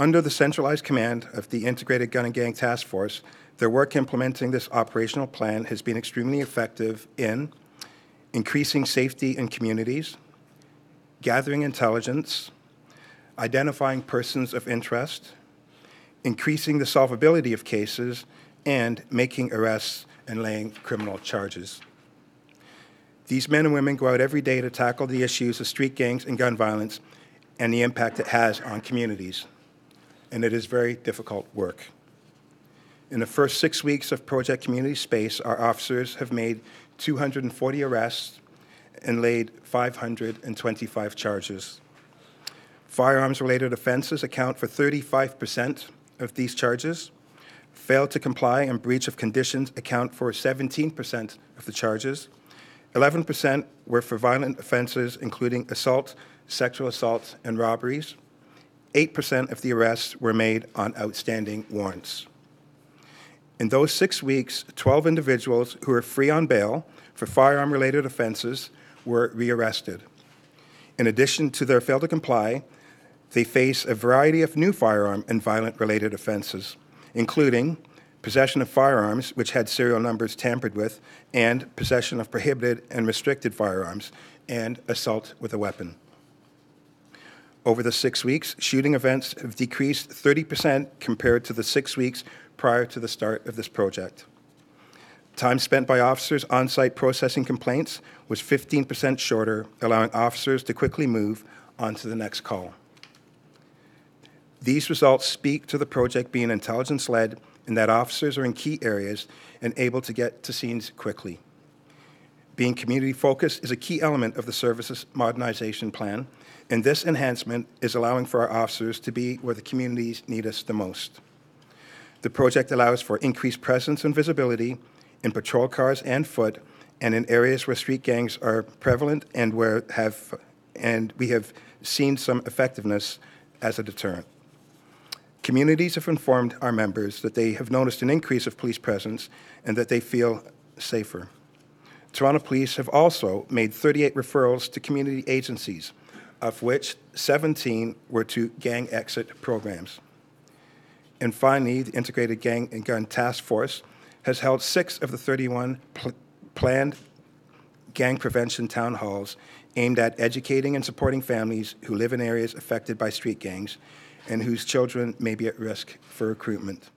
Under the centralized command of the Integrated Gun and Gang Task Force, their work implementing this operational plan has been extremely effective in increasing safety in communities, gathering intelligence, identifying persons of interest, increasing the solvability of cases, and making arrests and laying criminal charges. These men and women go out every day to tackle the issues of street gangs and gun violence and the impact it has on communities. And it is very difficult work. In the first six weeks of Project Community Space, our officers have made 240 arrests and laid 525 charges. Firearms related offenses account for 35% of these charges. Failed to comply and breach of conditions account for 17% of the charges. 11% were for violent offenses, including assault, sexual assault, and robberies. 8% of the arrests were made on outstanding warrants. In those six weeks, 12 individuals who were free on bail for firearm related offenses were rearrested. In addition to their failure to comply, they face a variety of new firearm and violent related offenses, including possession of firearms which had serial numbers tampered with, and possession of prohibited and restricted firearms, and assault with a weapon. Over the six weeks, shooting events have decreased 30% compared to the six weeks prior to the start of this project. Time spent by officers on site processing complaints was 15% shorter, allowing officers to quickly move on to the next call. These results speak to the project being intelligence led and that officers are in key areas and able to get to scenes quickly. Being community focused is a key element of the services modernization plan, and this enhancement is allowing for our officers to be where the communities need us the most. The project allows for increased presence and visibility in patrol cars and foot, and in areas where street gangs are prevalent and where have and we have seen some effectiveness as a deterrent. Communities have informed our members that they have noticed an increase of police presence and that they feel safer. Toronto Police have also made 38 referrals to community agencies, of which 17 were to gang exit programs. And finally, the Integrated Gang and Gun Task Force has held six of the 31 pl- planned gang prevention town halls aimed at educating and supporting families who live in areas affected by street gangs and whose children may be at risk for recruitment.